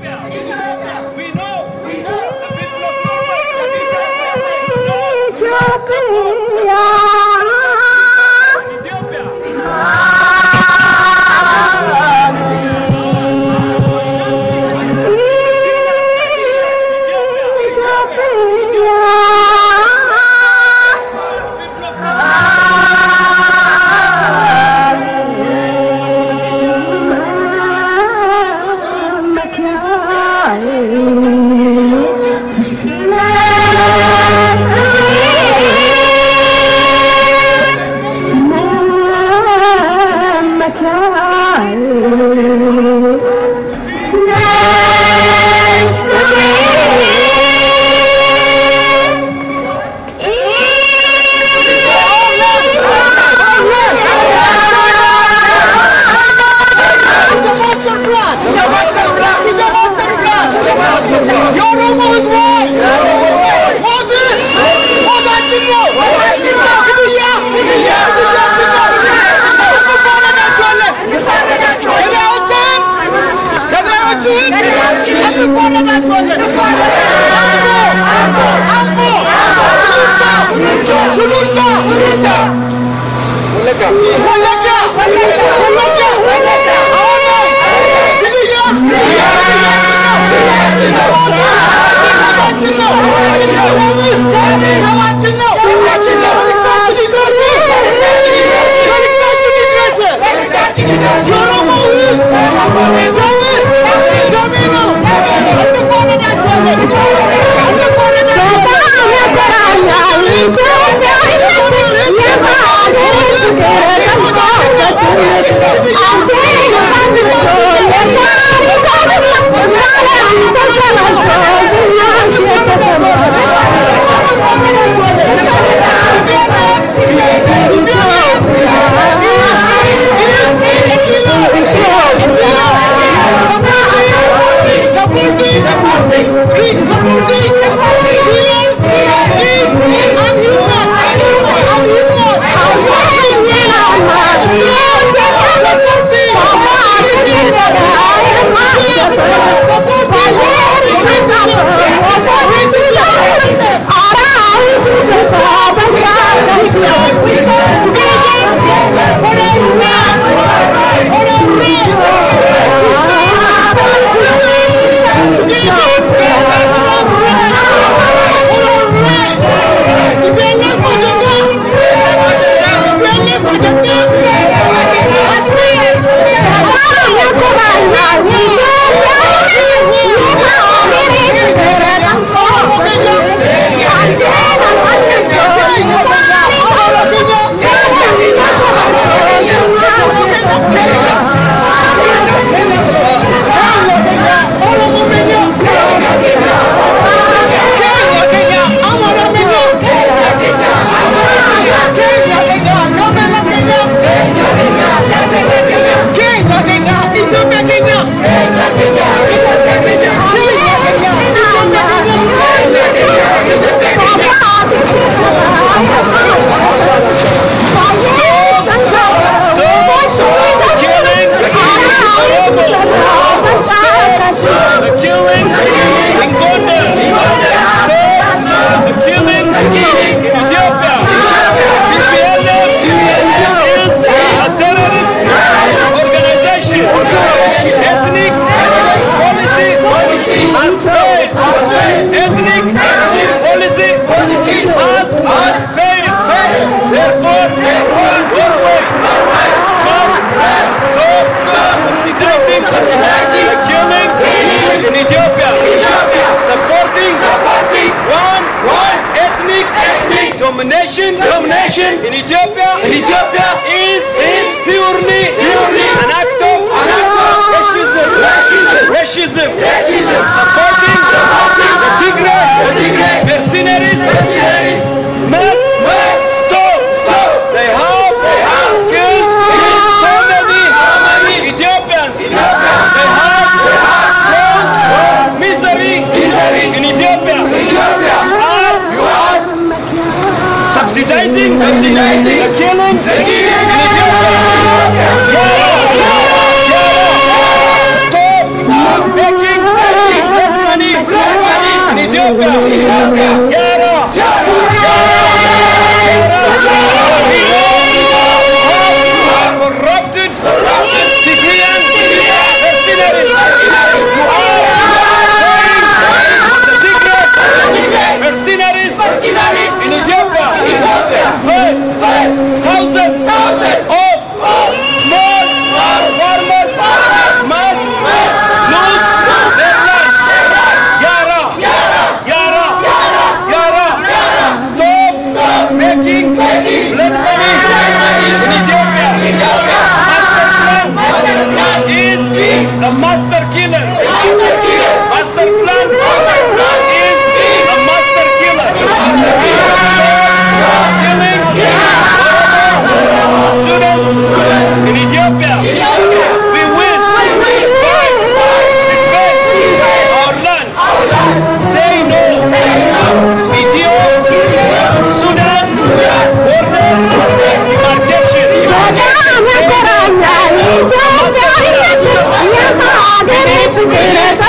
Yeah.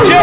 I'm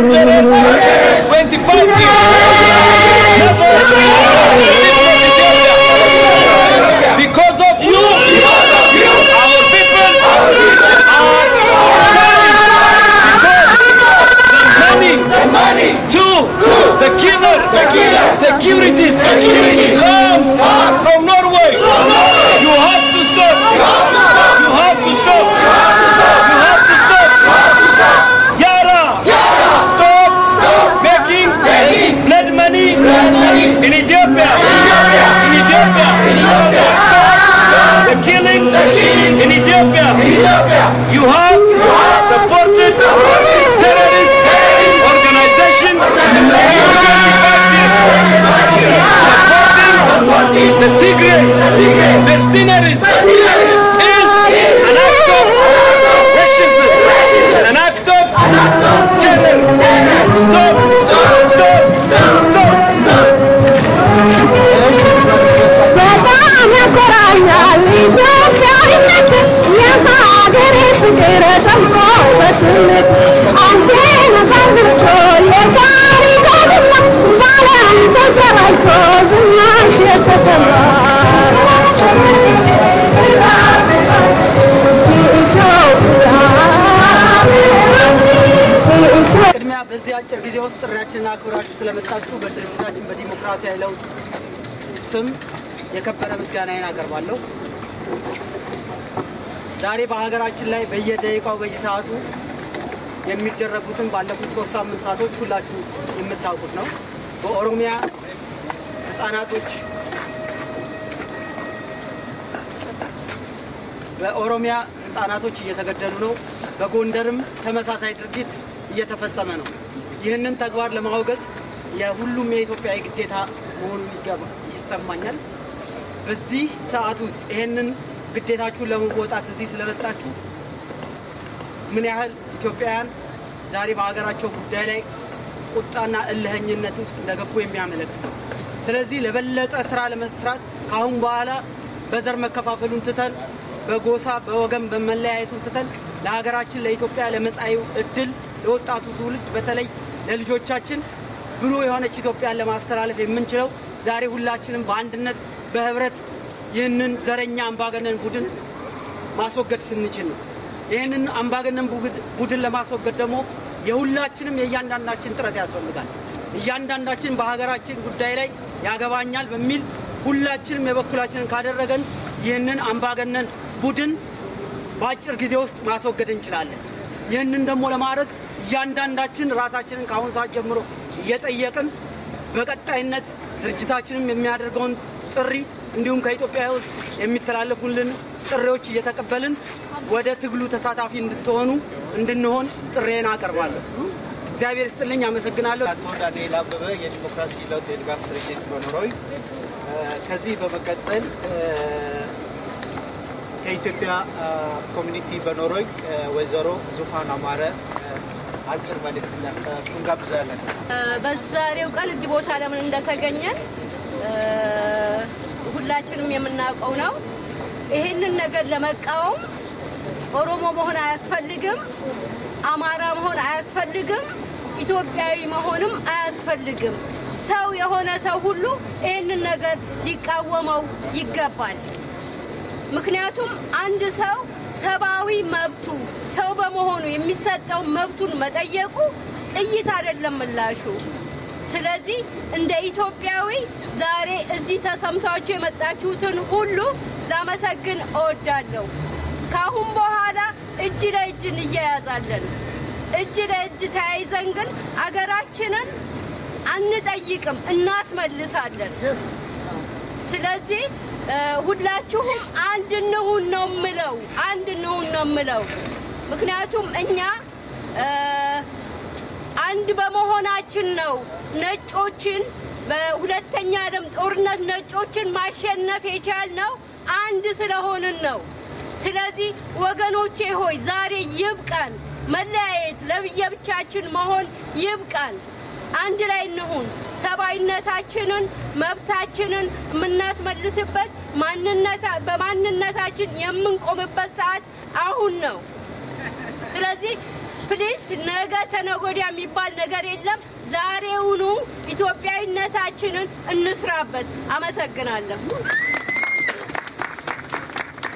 25 years. Never. money. Two, Two. The, killer. the killer. Securities. Securities. You have supported terrorist organization supporting the Tigray mercenaries. ስም የከበረ ምስጋናዬን አቀርባለሁ። ዛሬ በሀገራችን ላይ በየደቂቃው በየሰዓቱ የሚደረጉትን ባለፉት ሶስት ሳምንታቶች ሁላችሁ የምታውቁት ነው። በኦሮሚያ ህጻናቶች በኦሮሚያ ህጻናቶች እየተገደሉ ነው። በጎንደርም ተመሳሳይ ድርጊት እየተፈጸመ ነው። ይህንን ተግባር ለማውገዝ የሁሉም የኢትዮጵያዊ ግዴታ መሆኑን ይገባል። ይሰማኛል። በዚህ ሰዓት ውስጥ ይህንን ግዴታችሁን ለመወጣት እዚህ ስለመጣችሁ ምን ያህል ኢትዮጵያውያን ዛሬ በሀገራቸው ጉዳይ ላይ ቁጣና እልህኝነት ውስጥ እንደገቡ የሚያመለክት ነው። ስለዚህ ለበለጠ ስራ ለመስራት ከአሁን በኋላ በዘር መከፋፈሉን ትተን በጎሳ በወገን በመለያየቱን ትተን ለሀገራችን ለኢትዮጵያ ለመጻኢው እድል ለወጣቱ ትውልድ በተለይ ለልጆቻችን ብሩህ የሆነች ኢትዮጵያን ለማስተላለፍ የምንችለው ዛሬ ሁላችንም በአንድነት በህብረት ይህንን ዘረኛ አምባገነን ቡድን ማስወገድ ስንችል ነው። ይህንን አምባገነን ቡድ- ቡድን ለማስወገድ ደግሞ የሁላችንም የእያንዳንዳችን ጥረት ያስፈልጋል። እያንዳንዳችን በሀገራችን ጉዳይ ላይ ያገባኛል በሚል ሁላችንም የበኩላችንን ካደረገን ይህንን አምባገነን ቡድን በአጭር ጊዜ ውስጥ ማስወገድ እንችላለን። ይህንን ደግሞ ለማድረግ እያንዳንዳችን ራሳችንን ከአሁኑ ሰዓት ጀምሮ እየጠየቅን በቀጣይነት ድርጅታችንም የሚያደርገውን ጥሪ እንዲሁም ከኢትዮጵያ ውስጥ የሚተላለፉልን ጥሪዎች እየተቀበልን ወደ ትግሉ ተሳታፊ እንድትሆኑ እንድንሆን ጥሬን አቀርባለሁ። እግዚአብሔር ይስጥልኝ። አመሰግናለሁ። አቶ ዳንኤል አበበ የዲሞክራሲ ለውጥ የድጋፍ ድርጅት በኖሮይ ከዚህ በመቀጠል ከኢትዮጵያ community በኖርዌይ ወይዘሮ ዙፋን አማረ አጭር መልእክት ሊያስተላልፉ እንጋብዛለን። በዛሬው ቀን እዚህ ቦታ ለምን እንደተገኘን ሁላችንም የምናውቀው ነው። ይሄንን ነገር ለመቃወም ኦሮሞ መሆን አያስፈልግም፣ አማራ መሆን አያስፈልግም፣ ኢትዮጵያዊ መሆንም አያስፈልግም። ሰው የሆነ ሰው ሁሉ ይህንን ነገር ሊቃወመው ይገባል። ምክንያቱም አንድ ሰው ሰብአዊ መብቱ በመሆኑ የሚሰጠው መብቱን መጠየቁ ጥይት አይደለም ምላሹ። ስለዚህ እንደ ኢትዮጵያዊ ዛሬ እዚህ ተሰምታችሁ የመጣችሁትን ሁሉ ላመሰግን እወዳለሁ። ከአሁን በኋላ እጅ ለእጅ እንያያዛለን። እጅ ለእጅ ተያይዘን ግን አገራችንን አንጠይቅም፣ እናስመልሳለን። ስለዚህ ሁላችሁም አንድ እንሁን ነው ምለው፣ አንድ እንሁን ነው ምለው። ምክንያቱም እኛ አንድ በመሆናችን ነው ነጮችን በሁለተኛ ዓለም ጦርነት ነጮችን ማሸነፍ የቻልነው አንድ ስለሆንን ነው። ስለዚህ ወገኖቼ ሆይ ዛሬ ይብቃን፣ መለያየት ለየብቻችን መሆን ይብቃን። አንድ ላይ እንሁን። ሰብአዊነታችንን መብታችንን የምናስመልስበት ማንነታ በማንነታችን የምንቆምበት ሰዓት አሁን ነው። ስለዚህ ፕሊስ ነገ ተነጎዲያ የሚባል ነገር የለም። ዛሬውኑ ኢትዮጵያዊነታችንን እንስራበት። አመሰግናለሁ።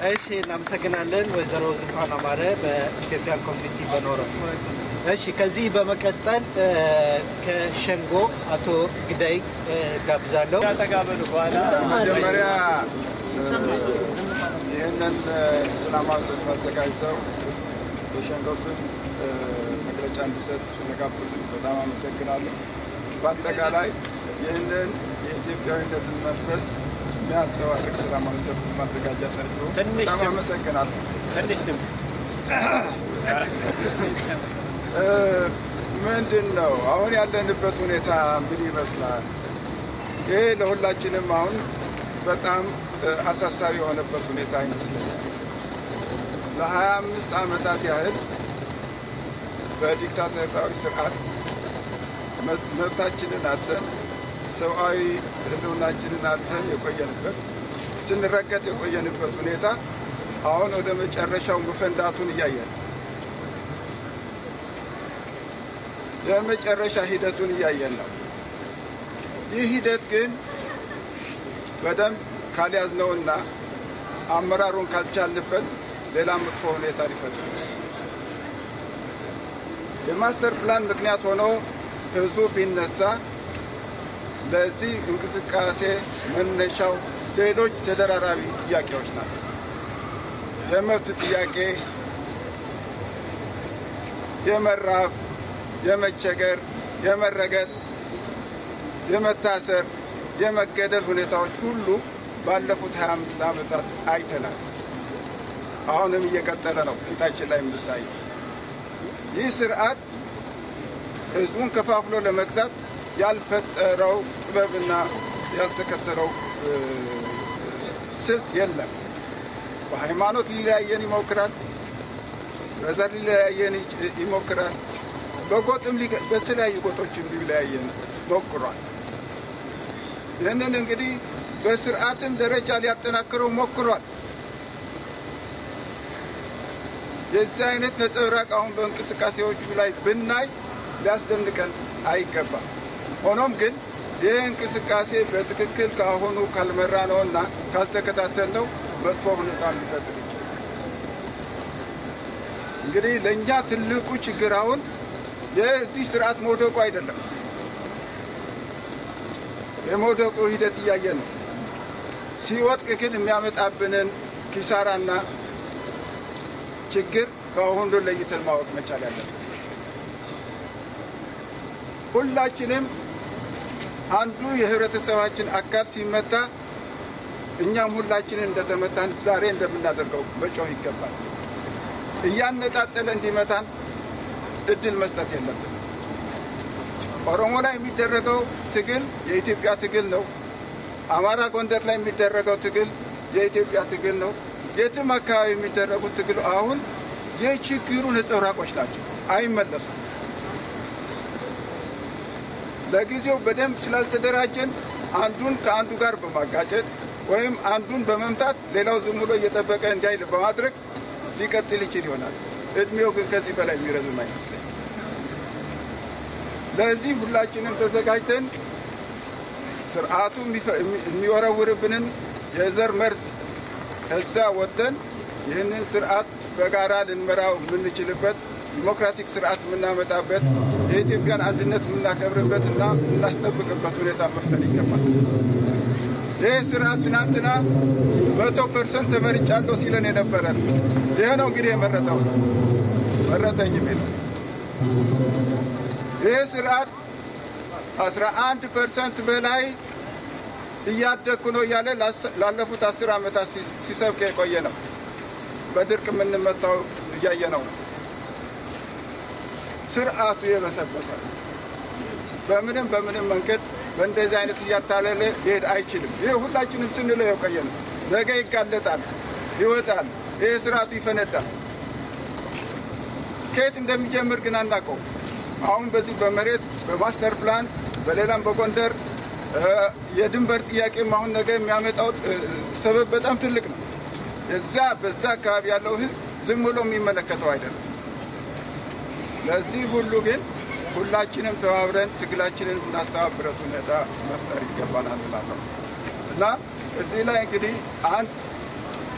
እሺ፣ እናመሰግናለን ወይዘሮ ዙፋን አማረ በኢትዮጵያ community በኖርዌይ። እሺ፣ ከዚህ በመቀጠል ከሸንጎ አቶ ግዳይ እጋብዛለሁ። ተጋበሉ በኋላ መጀመሪያ ይህንን አዘጋጅተው በሸንጎው ስም መግለጫ እንዲሰጥ ስለጋበዙኝ በጣም አመሰግናለሁ። በአጠቃላይ ይህንን የኢትዮጵያዊነትን መንፈስ የሚያንጸባርቅ ሰላማዊ ሰልፍ ማዘጋጀታቸው ትንሽ በጣም አመሰግናለሁ። ምንድን ነው አሁን ያለንበት ሁኔታ ምን ይመስላል? ይሄ ለሁላችንም አሁን በጣም አሳሳቢ የሆነበት ሁኔታ ይመስለኛል። ለሀያ አምስት ዓመታት ያህል በዲክታተራዊ ስርዓት መብታችንን አጥተን ሰብአዊ ሕልውናችንን አጥተን የቆየንበት ስንረገጥ የቆየንበት ሁኔታ አሁን ወደ መጨረሻው መፈንዳቱን እያየን የመጨረሻ ሂደቱን እያየን ነው። ይህ ሂደት ግን በደንብ ካልያዝነውና አመራሩን ካልቻልንበት ሌላ መጥፎ ሁኔታ ሊፈጥር የ master plan ምክንያት ሆኖ ህዝቡ ቢነሳ ለዚህ እንቅስቃሴ መነሻው ሌሎች ተደራራቢ ጥያቄዎች ናቸው። የመብት ጥያቄ፣ የመራብ፣ የመቸገር፣ የመረገጥ፣ የመታሰር፣ የመገደል ሁኔታዎች ሁሉ ባለፉት 25 ዓመታት አይተናል። አሁንም እየቀጠለ ነው። ፊታችን ላይ የምታየው ይህ ስርዓት ህዝቡን ከፋፍሎ ለመግዛት ያልፈጠረው ጥበብና ያልተከተለው ስልት የለም። በሃይማኖት ሊለያየን ይሞክራል። በዘር ሊለያየን ይሞክራል። በጎጥም በተለያዩ ጎጦችም ሊለያየን ሞክሯል። ይህንን እንግዲህ በስርዓትም ደረጃ ሊያጠናክረው ሞክሯል። የዚህ አይነት ነጸብራቅ አሁን በእንቅስቃሴዎቹ ላይ ብናይ ሊያስደንቀን አይገባም። ሆኖም ግን ይህ እንቅስቃሴ በትክክል ከአሁኑ ካልመራ ነውና ካልተከታተል ነው መጥፎ ሁኔታ ሊፈጥር ይችላል። እንግዲህ ለእኛ ትልቁ ችግር አሁን የዚህ ስርዓት መውደቁ አይደለም። የመውደቁ ሂደት እያየ ነው። ሲወድቅ ግን የሚያመጣብንን ኪሳራና ችግር ከአሁኑ ለይተን ማወቅ መቻል ያለብን ሁላችንም አንዱ የህብረተሰባችን አካል ሲመታ እኛም ሁላችንን እንደተመታን ዛሬ እንደምናደርገው መጮህ ይገባል። እያነጣጠለ እንዲመታን እድል መስጠት የለብን። ኦሮሞ ላይ የሚደረገው ትግል የኢትዮጵያ ትግል ነው። አማራ ጎንደር ላይ የሚደረገው ትግል የኢትዮጵያ ትግል ነው። የትም አካባቢ የሚደረጉት ትግል አሁን የችግሩ ነጸብራቆች ናቸው፣ አይመለሱም። ለጊዜው በደንብ ስላልተደራጀን አንዱን ከአንዱ ጋር በማጋጨት ወይም አንዱን በመምታት ሌላው ዝም ብሎ እየጠበቀ እንዲያይል በማድረግ ሊቀጥል ይችል ይሆናል። እድሜው ግን ከዚህ በላይ የሚረዝም አይመስለኝ። ለዚህ ሁላችንም ተዘጋጅተን ስርዓቱ የሚወረውርብንን የዘር መርዝ ከዛ ወጥተን ይህንን ስርዓት በጋራ ልንመራው የምንችልበት ዲሞክራቲክ ስርዓት የምናመጣበት የኢትዮጵያን አንድነት የምናከብርበት እና የምናስጠብቅበት ሁኔታ መፍጠር ይገባል። ይህ ስርዓት ትናንትና መቶ percent ተመርጫለሁ ሲለን የነበረ ይህ ነው እንግዲህ የመረጠው መረጠኝ የሚለው ይህ ስርዓት አስራ አንድ percent በላይ እያደግኩ ነው እያለ ላለፉት አስር ዓመታት ሲሰብክ የቆየ ነው። በድርቅ የምንመታው እያየ ነው። ስርዓቱ የበሰበሰ በምንም በምንም መንገድ በእንደዚህ አይነት እያታለለ ሊሄድ አይችልም። ይህ ሁላችንም ስንለው የቆየ ነው። ነገ ይጋለጣል፣ ይወጣል፣ ይህ ስርዓቱ ይፈነዳል። ከየት እንደሚጀምር ግን አናውቀው። አሁን በዚህ በመሬት በማስተር ፕላን በሌላም በጎንደር የድንበር ጥያቄም አሁን ነገ የሚያመጣው ሰበብ በጣም ትልቅ ነው። እዛ በዛ አካባቢ ያለው ህዝብ ዝም ብሎ የሚመለከተው አይደለም። ለዚህ ሁሉ ግን ሁላችንም ተባብረን ትግላችንን የምናስተባብረት ሁኔታ መፍጠር ይገባናል እላለሁ እና እዚህ ላይ እንግዲህ አንድ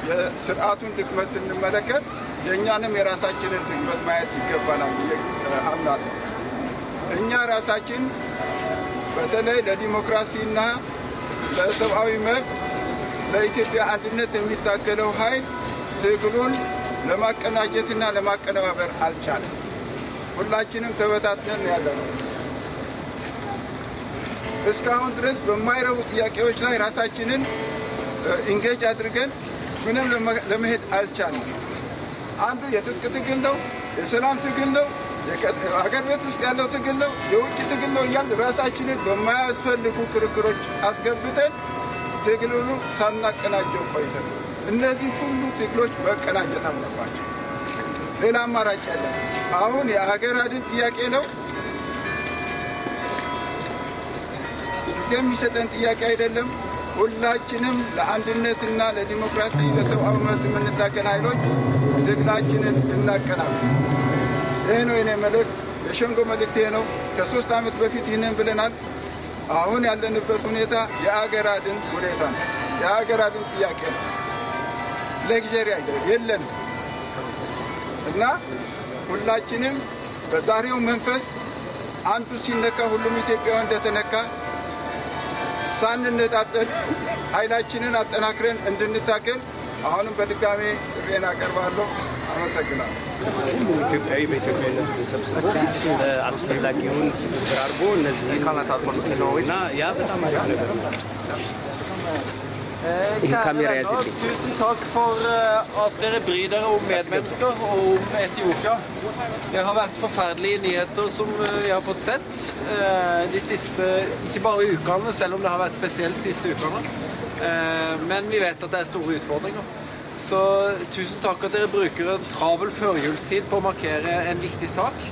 የስርዓቱን ድክመት ስንመለከት የእኛንም የራሳችንን ድክመት ማየት ይገባናል አምናለሁ። እኛ ራሳችን በተለይ ለዲሞክራሲና ለሰብአዊ መብት ለኢትዮጵያ አንድነት የሚታገለው ኃይል ትግሉን ለማቀናጀትና ለማቀነባበር አልቻለም። ሁላችንም ተበታትነን ያለ ነው። እስካሁን ድረስ በማይረቡ ጥያቄዎች ላይ ራሳችንን ኢንጌጅ አድርገን ምንም ለመ- ለመሄድ አልቻልንም። አንዱ የትጥቅ ትግል ነው፣ የሰላም ትግል ነው፣ ሀገር ቤት ውስጥ ያለው ትግል ነው፣ የውጭ ትግል ነው እያል ራሳችንን በማያስፈልጉ ክርክሮች አስገብተን ትግሉን ሳናቀናጀው ቆይተን እነዚህ ሁሉ ትግሎች መቀናጀት አለባቸው። ሌላ አማራጭ ያለን አሁን የሀገር አድን ጥያቄ ነው። ጊዜ የሚሰጠን ጥያቄ አይደለም። ሁላችንም ለአንድነትና ለዲሞክራሲ ለሰብአዊ የምንታገል ኃይሎች ትግላችንን እናቀናል። ይህ ነው የኔ መልእክት፣ የሸንጎ መልእክት ነው። ከሶስት ዓመት በፊት ይህንን ብለናል። አሁን ያለንበት ሁኔታ የአገር አድን ሁኔታ ነው። የአገር ጥያቄ ነው። ለጊዜሪ የለንም እና ሁላችንም በዛሬው መንፈስ አንዱ ሲነካ ሁሉም ኢትዮጵያዊ እንደተነካ ሳንነጣጠል ኃይላችንን አጠናክረን እንድንታገል አሁንም በድጋሜ ጥሬን አቀርባለሁ። አመሰግናለሁ። ኢትዮጵያዊ በኢትዮጵያዊነቱ ተሰብስቦ እ፣ አስፈላጊውን ትብብር አድርጎ እነዚህን እና ያ በጣም አሪፍ ነገር ነው። Kjære kamera venner, sitter. tusen takk for eh, at dere bryr dere om medmennesker og om Etiopia. Det har vært forferdelige nyheter som eh, vi har fått sett eh, de siste, ikke bare ukene, selv om det har vært spesielt de siste ukene. Eh, Men vi vet at det er store utfordringer. Så tusen takk at dere bruker en travel førjulstid på å markere en viktig sak.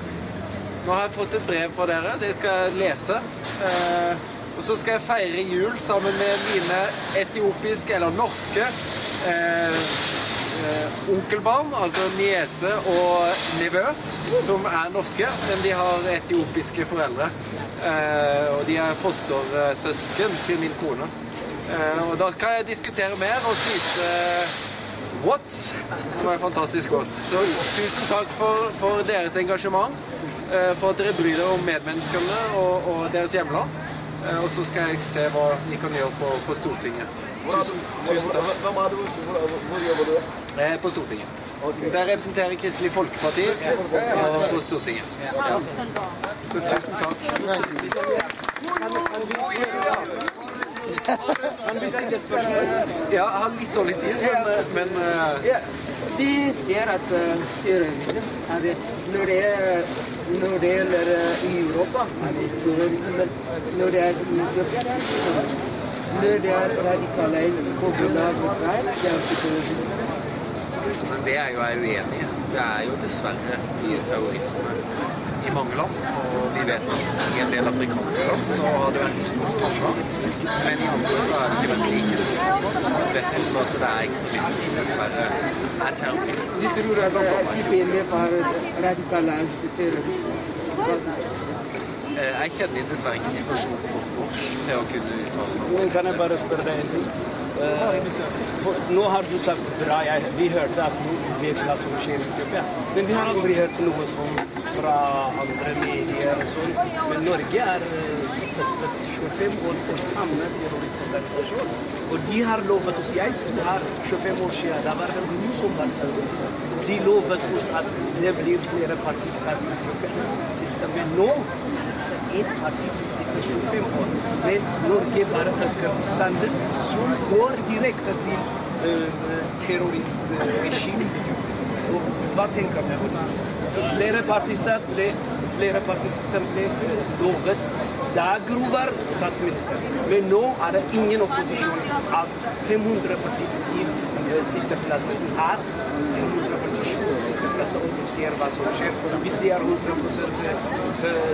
Nå har jeg fått et brev fra dere. Det skal jeg lese. Eh, og så skal jeg feire jul sammen med mine etiopiske, eller norske, eh, eh, onkelbarn, altså niese og nevø, som er norske, men de har etiopiske foreldre. Eh, og de er fostersøsken til min kone. Eh, og da kan jeg diskutere mer og spise what, som er fantastisk godt. Så tusen takk for, for deres engasjement, eh, for at dere bryr dere om medmenneskene og, og deres hjemland. Eh, Og så skal jeg se hva vi kan gjøre på, på Stortinget. Tusen, tusen takk. jobber du? på Stortinget. Så jeg representerer Kristelig Folkeparti og på Stortinget. Ja. Så tusen takk. Ja, jeg har litt dårlig tid, men, men uh... Ja, vi ser at uh, når, det når det gjelder Europa, er det terrorisme. Men når det er Etiopia, det er. Når det er det er ikke terrorisme. Men det er jo jeg uenig i. Det er jo dessverre mye terrorisme i mange land. Og vi vet at i en del afrikanske land så har det vært stort framgang. Men i andre så er det ikke vært like stort. Vi vet også at det er ekstremister som dessverre er terrorister. Vi tror at uh, har radikalisert terrorisme. Eh, Jeg kjenner dessverre ikke situasjonen godt nok til å kunne uttale meg. Kan jeg bare spørre deg en ting? For nå har du sagt bra, jeg, vi hørte at du vet hva som skjer i Etiopia. Men vi har aldri hørt noe sånn fra andre medier og sånn. Men Norge er støttet 25 år for samme terroristorganisasjon. Og de har lovet oss Jeg sto her 25 år siden. Var det noe som var støttet. De lovet oss at det blir flere partister i Etiopia. Siste, men nå ett parti som sitter 25 år. Men Norge bare øker bestanden, som går direkte til uh, terroristregimet. Og Hva tenker du? Flere partister ble, flere partister ble lovet. Da Gro var statsminister. Men nå er det ingen opposisjon. Av 547 sitteplasser er 547 sitteplasser, og du ser hva som skjer. Hvis de har 100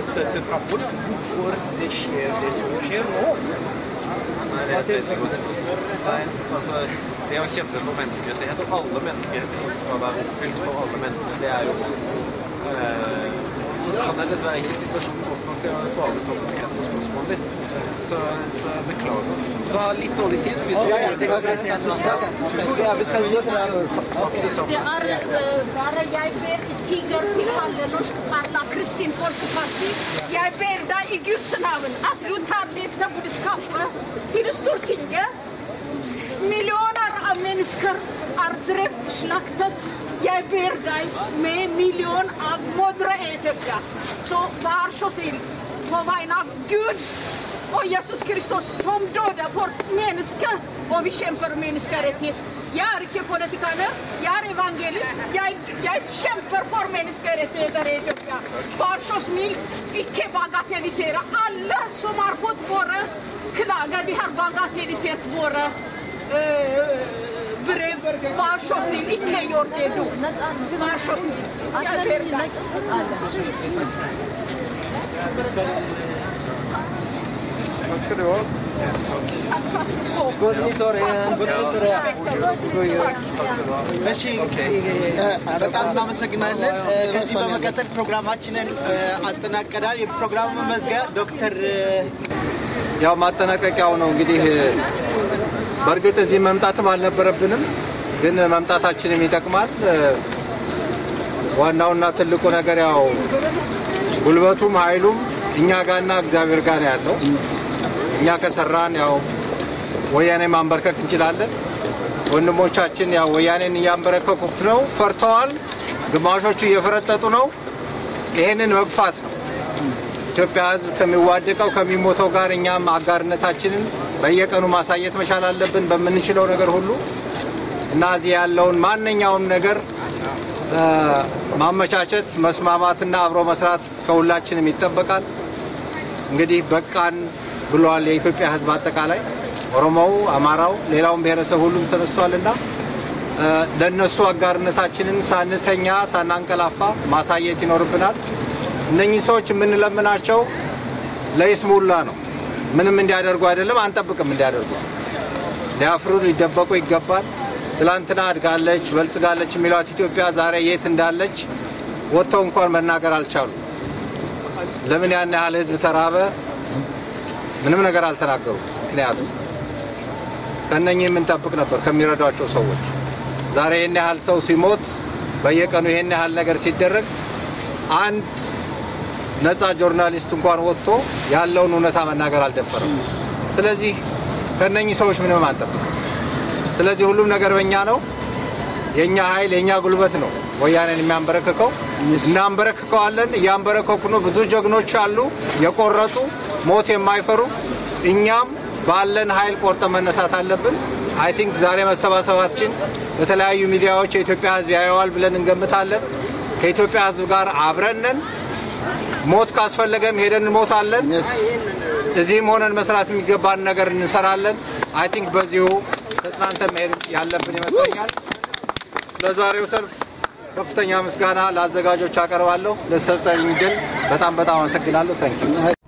støtte fra folk, hvorfor det skjer det som skjer nå? Nei, det. Altså, det å kjempe for menneskerettigheter, alle menneskerettigheter skal være oppfylt for alle mennesker, det er jo eh, Så kan jeg dessverre ikke situasjonen godt nok til å svare sånn ditt. Så, så beklager. Så litt dårlig tid. for Vi skal. Takk. Det samme. Det er eh, bare jeg ber tiger til alle norske alla Kristin Folkeparti. Jeg ber deg i Guds navn at du tar dette budskapet til Stortinget. Millioner av mennesker er drept, slaktet. Jeg ber deg med million av mødre i Etiopia. Så vær så snill, på vegne av Gud og Jesus Kristus som døde for mennesker, og vi kjemper menneskerettighet. Jeg er ikke politiker, jeg er evangelist. Jeg, jeg kjemper for menneskerettigheter i Etiopia. Vær så snill, ikke bagatellisere. Alle som har fått våre klager, de har bagatellisert våre øh, brev. Vær så snill, ikke gjør det du. Vær så snill. Jeg ber deg. Takk skal du ha. Nyttår. God jul. እሺ እ፣ በጣም እናመሰግናለን። ከዚህ በመቀጠል ፕሮግራማችንን አጠናቀናል። የፕሮግራሙ ያው ማጠናቀቂያው ነው እንግዲህ በእርግጥ እዚህ መምጣትም አልነበረብንም፣ ግን መምጣታችንም ይጠቅማል። ዋናውና ትልቁ ነገር ያው ጉልበቱም ኃይሉም እኛ ጋርና እግዚአብሔር ጋር ያለው። እኛ ከሰራን ያው ወያኔ ማንበርከክ እንችላለን። ወንድሞቻችን ያው ወያኔን እያንበረከኩት ነው፣ ፈርተዋል። ግማሾቹ እየፈረጠጡ ነው። ይሄንን መግፋት ነው። ኢትዮጵያ ሕዝብ ከሚዋደቀው ከሚሞተው ጋር እኛም አጋርነታችንን በየቀኑ ማሳየት መቻል አለብን በምንችለው ነገር ሁሉ እና እዚህ ያለውን ማንኛውም ነገር ማመቻቸት፣ መስማማትና አብሮ መስራት ከሁላችንም ይጠበቃል። እንግዲህ በቃን ብሏል የኢትዮጵያ ሕዝብ አጠቃላይ ኦሮሞው፣ አማራው፣ ሌላውን ብሔረሰብ ሁሉም ተነስቷልና እ፣ ለእነሱ አጋርነታችንን ሳንተኛ ሳናንቀላፋ ማሳየት ይኖርብናል። እነኚህ ሰዎች የምንለምናቸው ለይስሙላ ነው። ምንም እንዲያደርጉ አይደለም፣ አንጠብቅም እንዲያደርጉ። ሊያፍሩ ሊደበቁ ይገባል። ትላንትና አድጋለች በልጽጋለች የሚሏት ኢትዮጵያ ዛሬ የት እንዳለች ወጥተው እንኳን መናገር አልቻሉ። ለምን ያን ያህል ህዝብ ተራበ? ምንም ነገር አልተናገሩ። ምክንያቱም ከእነኚህ የምንጠብቅ ነበር ከሚረዷቸው ሰዎች። ዛሬ ይህን ያህል ሰው ሲሞት፣ በየቀኑ ይህን ያህል ነገር ሲደረግ አንድ ነፃ journalist እንኳን ወጥቶ ያለውን እውነታ መናገር አልደፈረም። ስለዚህ ከእነኚህ ሰዎች ምንም አንጠብቅ። ስለዚህ ሁሉም ነገር በእኛ ነው። የእኛ ኃይል የእኛ ጉልበት ነው ወያኔን የሚያንበረክከው። እናንበረክከዋለን። እያንበረከኩ ነው። ብዙ ጀግኖች አሉ፣ የቆረጡ ሞት የማይፈሩ። እኛም ባለን ኃይል ቆርጠን መነሳት አለብን። I think ዛሬ መሰባሰባችን በተለያዩ ሚዲያዎች የኢትዮጵያ ሕዝብ ያየዋል ብለን እንገምታለን። ከኢትዮጵያ ሕዝብ ጋር አብረንን ሞት ካስፈለገም ሄደን እንሞታለን። እዚህም ሆነን መስራት የሚገባን ነገር እንሰራለን። I think በዚሁ ተጽናንተን መሄድ ያለብን ይመስለኛል። ለዛሬው ሰልፍ ከፍተኛ ምስጋና ለአዘጋጆች አቀርባለሁ። ለተሰጠኝ እድል በጣም በጣም አመሰግናለሁ። ታንኪ